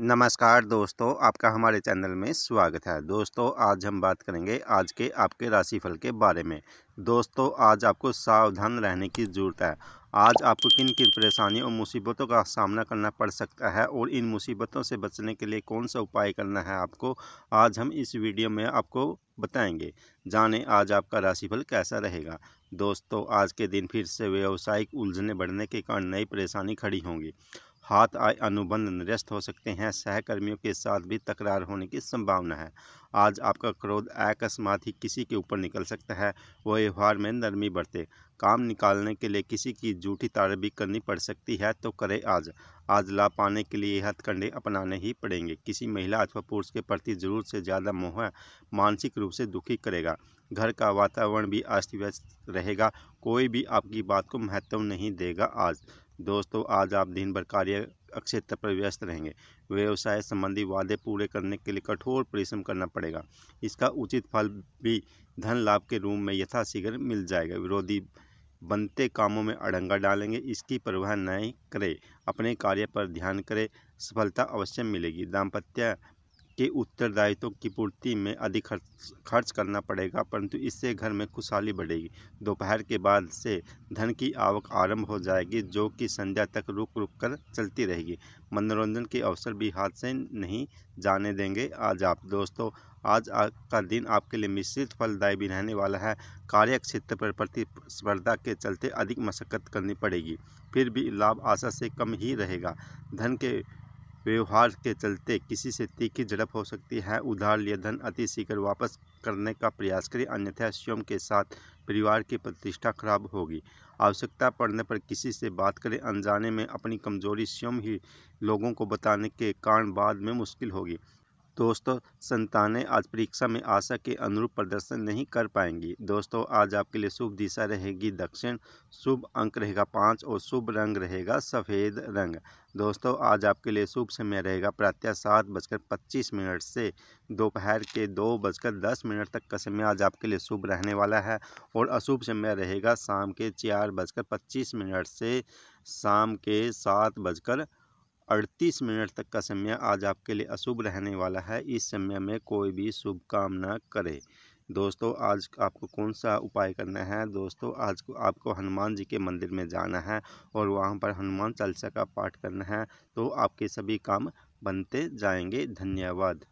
नमस्कार दोस्तों, आपका हमारे चैनल में स्वागत है। दोस्तों, आज हम बात करेंगे आज के आपके राशिफल के बारे में। दोस्तों, आज आपको सावधान रहने की ज़रूरत है। आज आपको किन किन परेशानियों और मुसीबतों का सामना करना पड़ सकता है और इन मुसीबतों से बचने के लिए कौन सा उपाय करना है आपको, आज हम इस वीडियो में आपको बताएँगे। जाने आज आपका राशिफल कैसा रहेगा। दोस्तों, आज के दिन फिर से व्यावसायिक उलझने बढ़ने के कारण नई परेशानी खड़ी होंगी। हाथ आय अनुबंध निरस्त हो सकते हैं। सहकर्मियों के साथ भी तकरार होने की संभावना है। आज आपका क्रोध अकस्मात ही किसी के ऊपर निकल सकता है। व्यवहार में नरमी बढ़ते काम निकालने के लिए किसी की झूठी भी करनी पड़ सकती है तो करे आज। आज लाभ पाने के लिए हथकंडे अपनाने ही पड़ेंगे। किसी महिला अथवा पुरुष के प्रति ज़रूर से ज़्यादा मोह मानसिक रूप से दुखी करेगा। घर का वातावरण भी अस्त व्यस्त रहेगा। कोई भी आपकी बात को महत्व नहीं देगा आज। दोस्तों, आज आप दिन भर कार्य क्षेत्र पर व्यस्त रहेंगे। व्यवसाय संबंधी वादे पूरे करने के लिए कठोर परिश्रम करना पड़ेगा। इसका उचित फल भी धन लाभ के रूप में यथाशीघ्र मिल जाएगा। विरोधी बनते कामों में अड़ंगा डालेंगे। इसकी परवाह नहीं करें। अपने कार्य पर ध्यान करें। सफलता अवश्य मिलेगी। दाम्पत्य के उत्तरदायित्वों की पूर्ति में अधिक खर्च करना पड़ेगा, परंतु इससे घर में खुशहाली बढ़ेगी। दोपहर के बाद से धन की आवक आरंभ हो जाएगी, जो कि संध्या तक रुक रुक कर चलती रहेगी। मनोरंजन के अवसर भी हाथ से नहीं जाने देंगे। आज आप, दोस्तों, आज का दिन आपके लिए मिश्रित फलदायी भी रहने वाला है। कार्य क्षेत्र पर प्रतिस्पर्धा के चलते अधिक मशक्क़त करनी पड़ेगी। फिर भी लाभ आशा से कम ही रहेगा। धन के व्यवहार के चलते किसी से तीखी झड़प हो सकती है। उधार लिया धन अति शीघ्र वापस करने का प्रयास करें, अन्यथा स्वयं के साथ परिवार की प्रतिष्ठा खराब होगी। आवश्यकता पड़ने पर किसी से बात करें। अनजाने में अपनी कमज़ोरी स्वयं ही लोगों को बताने के कारण बाद में मुश्किल होगी। दोस्तों, संतानें आज परीक्षा में आशा के अनुरूप प्रदर्शन नहीं कर पाएँगी। दोस्तों, आज आपके लिए शुभ दिशा रहेगी दक्षिण, शुभ अंक रहेगा पाँच और शुभ रंग रहेगा सफ़ेद रंग। दोस्तों, आज आपके लिए शुभ समय रहेगा प्रातः सात बजकर पच्चीस मिनट से दोपहर के दो बजकर दस मिनट तक का समय आज आपके लिए शुभ रहने वाला है और अशुभ समय रहेगा शाम के चार बजकर पच्चीस मिनट से शाम के सात बजकर अड़तीस मिनट तक का समय आज आपके लिए अशुभ रहने वाला है। इस समय में कोई भी शुभ काम न करे। दोस्तों, आज आपको कौन सा उपाय करना है? दोस्तों, आज को आपको हनुमान जी के मंदिर में जाना है और वहाँ पर हनुमान चालीसा का पाठ करना है। तो आपके सभी काम बनते जाएँगे। धन्यवाद।